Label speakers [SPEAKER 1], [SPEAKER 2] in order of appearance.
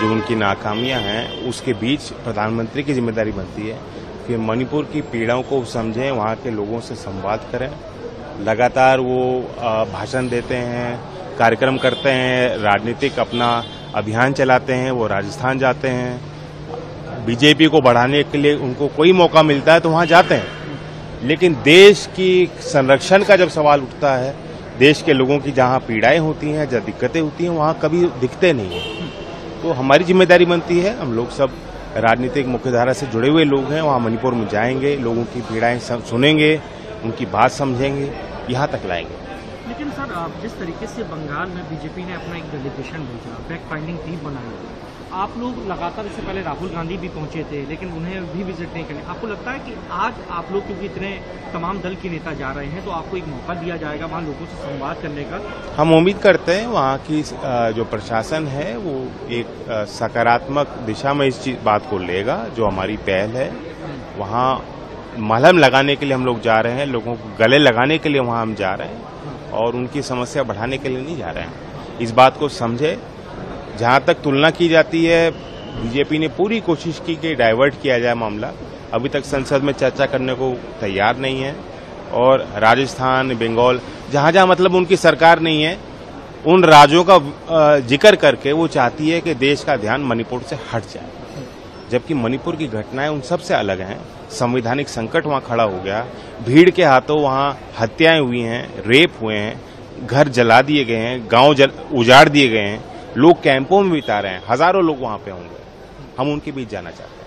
[SPEAKER 1] जो उनकी नाकामियाँ हैं, उसके बीच प्रधानमंत्री की ज़िम्मेदारी बनती है कि मणिपुर की पीड़ाओं को समझें, वहाँ के लोगों से संवाद करें। लगातार वो भाषण देते हैं, कार्यक्रम करते हैं, राजनीतिक अपना अभियान चलाते हैं, वो राजस्थान जाते हैं। बीजेपी को बढ़ाने के लिए उनको कोई मौका मिलता है तो वहाँ जाते हैं। लेकिन देश की संरक्षण का जब सवाल उठता है, देश के लोगों की जहाँ पीड़ाएँ होती हैं, जहाँ दिक्कतें होती हैं, वहाँ कभी दिखते नहीं है। तो हमारी ज़िम्मेदारी बनती है। हम लोग सब राजनीतिक मुख्यधारा से जुड़े हुए लोग हैं, वहाँ मणिपुर में जाएँगे, लोगों की पीड़ाएँ सुनेंगे, उनकी बात समझेंगे, यहाँ तक लाएँगे।
[SPEAKER 2] लेकिन सर जिस तरीके से बंगाल में बीजेपी ने अपना एक डेलीगेशन भेजा बैक फाइंडिंग टीम बनाई आप लोग लगातार इससे पहले राहुल गांधी भी पहुँचे थे लेकिन उन्हें भी विज़िट नहीं करने। आपको लगता है कि आज आप लोग क्योंकि इतने तमाम दल के नेता जा रहे हैं तो आपको एक मौका दिया जाएगा वहाँ लोगों से संवाद करने का?
[SPEAKER 1] हम उम्मीद करते हैं वहाँ की जो प्रशासन है वो एक सकारात्मक दिशा में इस बात को लेगा जो हमारी पहल है। वहाँ मलहम लगाने के लिए हम लोग जा रहे हैं लोगों को गले लगाने के लिए वहाँ हम जा रहे हैं। और उनकी समस्या बढ़ाने के लिए नहीं जा रहे हैं। इस बात को समझे जहाँ तक तुलना की जाती है, बीजेपी ने पूरी कोशिश की कि डाइवर्ट किया जाए मामला। अभी तक संसद में चर्चा करने को तैयार नहीं है। और राजस्थान, बंगाल, जहाँ जहाँ मतलब उनकी सरकार नहीं है, उन राज्यों का ज़िक्र करके वो चाहती है कि देश का ध्यान मणिपुर से हट जाए। जबकि मणिपुर की घटनाएँ उन सबसे अलग हैं। संवैधानिक संकट वहाँ खड़ा हो गया। भीड़ के हाथों वहाँ हत्याएँ हुई हैं, रेप हुए हैं, घर जला दिए गए हैं, गाँव उजाड़ दिए गए हैं। लोग कैंपों में बिता रहे हैं, हज़ारों लोग वहाँ पे होंगे। हम उनके बीच जाना चाहते हैं।